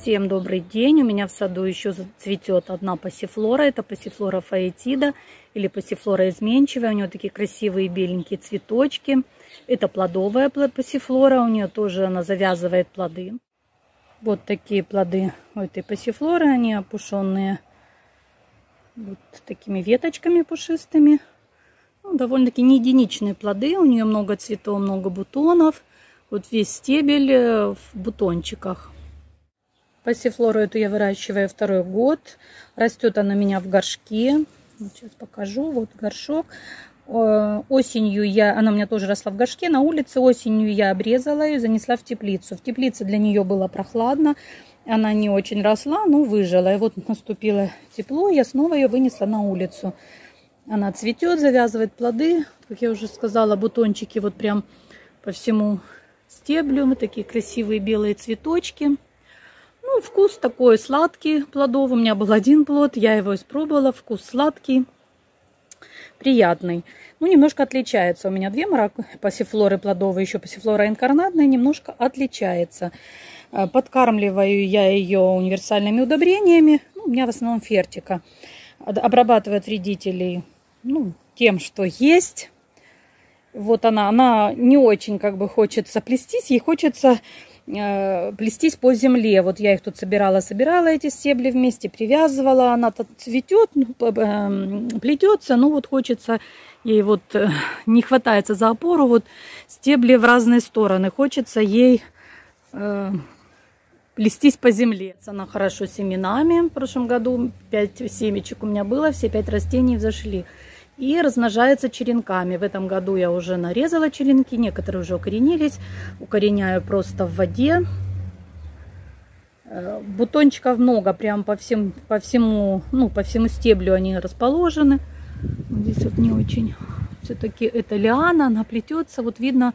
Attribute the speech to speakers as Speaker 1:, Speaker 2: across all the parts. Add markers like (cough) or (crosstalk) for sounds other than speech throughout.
Speaker 1: Всем добрый день. У меня в саду еще цветет одна пассифлора. Это пассифлора фаэтида или пассифлора изменчивая. У нее такие красивые беленькие цветочки. Это плодовая пассифлора. У нее тоже она завязывает плоды. Вот такие плоды у этой пассифлоры. Они опушенные вот такими веточками пушистыми. Ну, Довольно-таки не единичные плоды. У нее много цветов, много бутонов. Вот весь стебель э, в бутончиках. Пассифлору эту я выращиваю второй год. Растет она у меня в горшке. Сейчас покажу. Вот горшок. Осенью я, она у меня тоже росла в горшке, на улице осенью я обрезала ее, занесла в теплицу. В теплице для нее было прохладно, она не очень росла, но выжила. И вот наступило тепло, я снова ее вынесла на улицу. Она цветет, завязывает плоды, как я уже сказала, бутончики вот прям по всему стеблю, вот такие красивые белые цветочки. Ну, вкус такой сладкий плодов. У меня был один плод, я его испробовала. Вкус сладкий, приятный. Ну, немножко отличается. У меня две марак... пассифлоры плодовые, еще пассифлора инкарнатная, немножко отличается. Э, подкармливаю я ее универсальными удобрениями. Ну, у меня в основном фертика. Обрабатываю вредителей ну, тем, что есть. Вот она, она не очень как бы хочется плестись, ей хочется плестись по земле. Вот я их тут собирала, собирала эти стебли вместе, привязывала. Она тут цветет, ну, эм, плетется, ну вот хочется ей вот э, (laughs) не хватается за опору, вот стебли в разные стороны. Хочется ей э, плестись по земле. Она хорошо семенами. В прошлом году 5 семечек у меня было, все 5 растений взошли и размножается черенками. В этом году я уже нарезала черенки, некоторые уже укоренились. Укореняю просто в воде. Э, бутончиков много, прям по, всем, по, всему, ну, по всему стеблю они расположены. Здесь вот не очень. Все-таки это лиана, она плетется. Вот видно,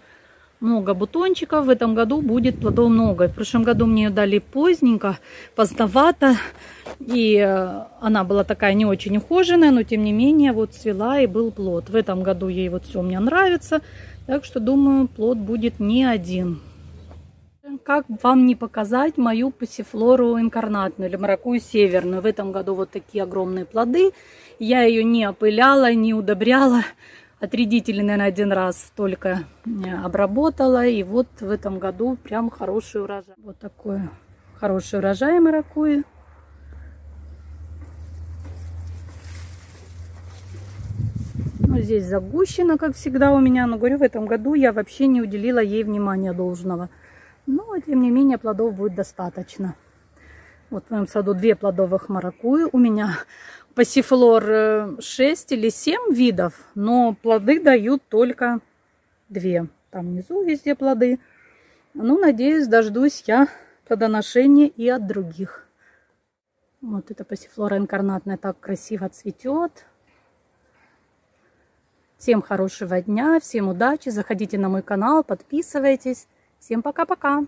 Speaker 1: много бутончиков. В этом году будет плодов много. В прошлом году мне ее дали поздненько, поздновато. И э, она была такая не очень ухоженная, но тем не менее вот цвела и был плод. В этом году ей вот все мне нравится. Так что думаю, плод будет не один. Как вам не показать мою пассифлору инкарнатную или маракую северную? В этом году вот такие огромные плоды. Я ее не опыляла, не удобряла. Отредители, наверное, один раз только э, обработала. И вот в этом году прям хороший урожай. Вот такой хороший урожай маракуи. Здесь загущено, как всегда у меня. Но, говорю, в этом году я вообще не уделила ей внимания должного. Но, тем не менее, плодов будет достаточно. Вот в моем саду две плодовых маракуи. У меня (laughs) пассифлор 6 э, или 7 видов, но плоды дают только 2. Там внизу везде плоды. Ну, надеюсь, дождусь я плодоношения и от других. Вот эта пассифлора инкарнатная так красиво цветет. Всем хорошего дня, всем удачи. Заходите на мой канал, подписывайтесь. Всем пока-пока.